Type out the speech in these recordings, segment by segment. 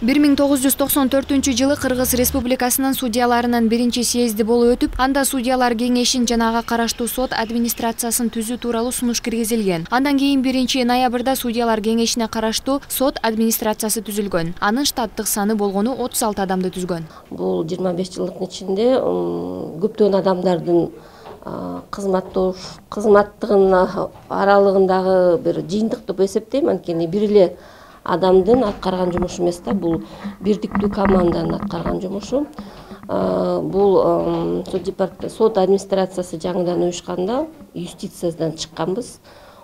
бир миң тогуз жүз токсон төртүнчү жылы кыргыз республикасынын судьяларынын биринчи съезди болуп өтүп анда судьялар кеңешин жана ага караштуу сот администрациясын түзүү тууралуу сунуш киргизилген. Андан кийин биринчи ноябрда судьялар кеңешине караштуу сот администрациясы түзүлгөн. Анын штаттык саны болгону отуз алты адамды түзгөн. Бул жыйырма беш жылдыктын ичинде көптөгөн адамдардын кызматтош кызматтыгын аралыгындагы бир жыйынтык деп эсептейм. Анткени бир эле адамдын аткарган жумушу эмес да бул бирдиктүү команданын аткарган жумушу. Бул сот администрациясы жаңыдан уюшканда юстициядан чыкканбыз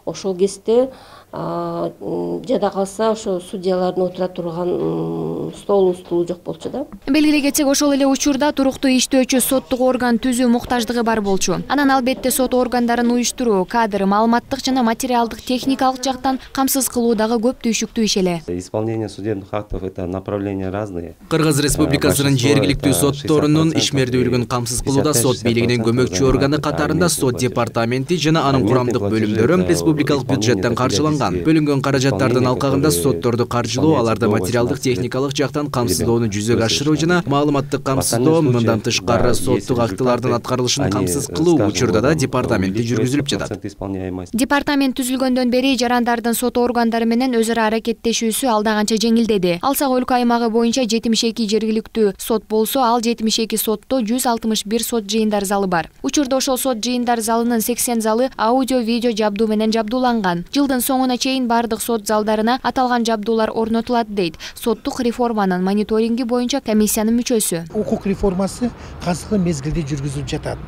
ошол кезде жада калса ошо судьялардын отура турган столу стулу жок болчу да. Белгилей кетсек ошол эле учурда туруктуу иштөөчү соттук орган түзүү муктаждыгы бар болчу. Анан албетте сот органдарын уюштуруу кадр маалыматтык жана материалдык техникалык жактан камсыз кылуу дагы көп түйшүктүү иш эле. Исполнение судебных актов это направления разные. Кыргыз республикасынын жергиликтүү сотторунун ишмердүүлүгүн камсыз кылууда сот бийлигинин көмөкчү органы катарында сот департаменти жана анын курамдык бөлүмдөрү республикалык бюджеттен каржыланган бөлүнгөн каражаттардын алкагында сотторду каржылоо аларды материалдык техникалык жактан камсыздоону жүзөгө ашыруу жана маалыматтык камсыздоо мындан тышкары соттук актылардын аткарылышын камсыз кылуу учурда да? департаментте жүргүзүлүп жатат департамент түзүлгөндөн бери жарандардын сот органдары менен өз ара аракеттешүүсү алда канча жеңилдеди алсак өлкө аймагы боюнча жетимиш эки жергиликтүү сот болсо ал жетимиш эки сотто жүз алтымыш бир сот жыйындар залы бар. Учурда ошол сот жыйындар залынын сексен залы аудио видео жабдуу менен жабдууланган жылдын соңуна чейин баардык сот залдарына аталган жабдуулар орнотулат дейт соттук реформанын мониторинги боюнча комиссиянын мүчөсү укук реформасы казыркы мезгилде жүргүзүлүп жатат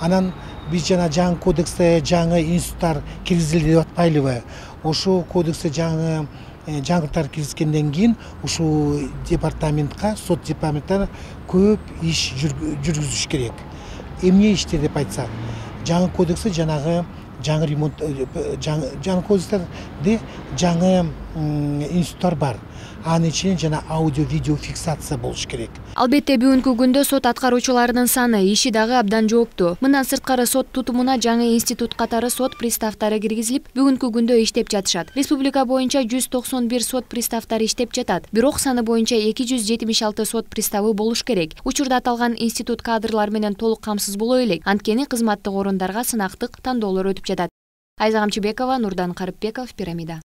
анан биз жана жаңы кодексте жаңы институттар киргизилди деп атпайлыбы. Ошол кодексте жаңы э, жаңылыктар киргизгенден кийин ушул департаментка сот департаментине көп иш жүргүзүш керек. Эмне иштер деп айтсак жаңы кодексте жанагы жаңы ремонт э, жаңы кодекстерде жаңы институттар бар. Анын ичинен жана аудио видео фиксация болуш керек. Албетте бүгүнкү күндө сот аткаруучуларынын саны иши дагы абдан жооптуу мындан сырткары сот тутумуна жаңы институт катары сот приставдары киргизилип бүгүнкү күндө иштеп жатышат. Республика боюнча жүз токсон бир сот приставдары иштеп жатат. Бирок саны боюнча эки жүз жетимиш алты сот приставы болуш керек. Учурда аталган институт кадрлар менен толук камсыз боло элек. Анткени кызматтык орундарга сынактык тандоолор өтүп жатады айзағам чубекова нурдан карыпбеков пирамида.